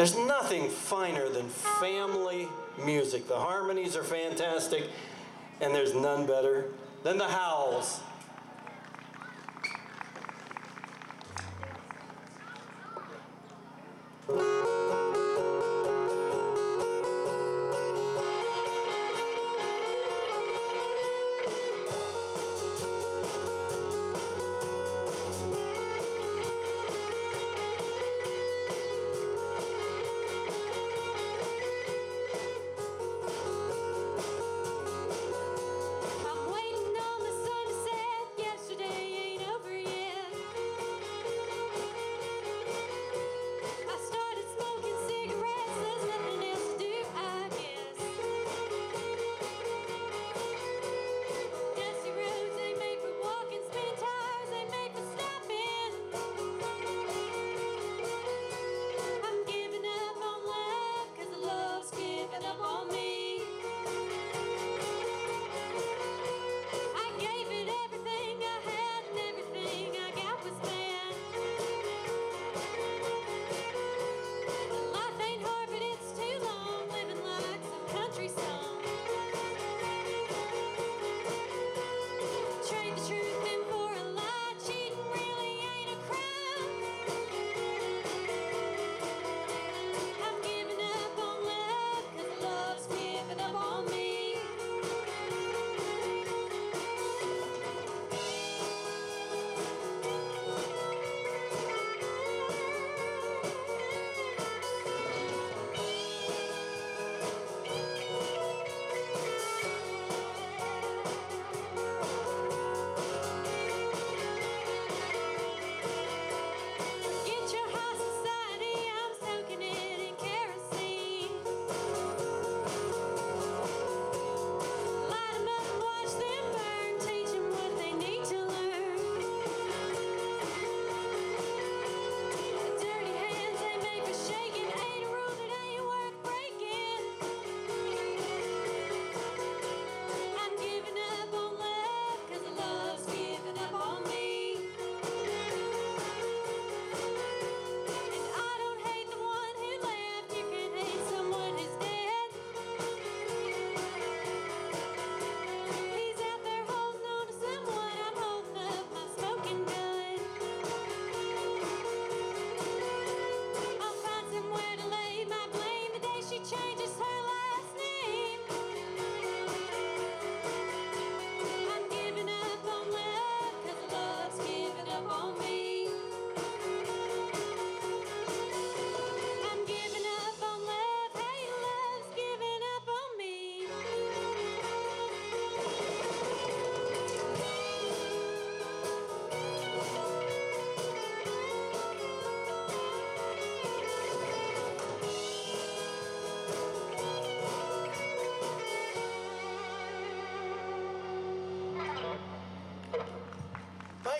There's nothing finer than family music. The harmonies are fantastic, and there's none better than the Howells.